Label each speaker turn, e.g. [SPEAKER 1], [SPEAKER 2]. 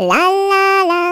[SPEAKER 1] La la la.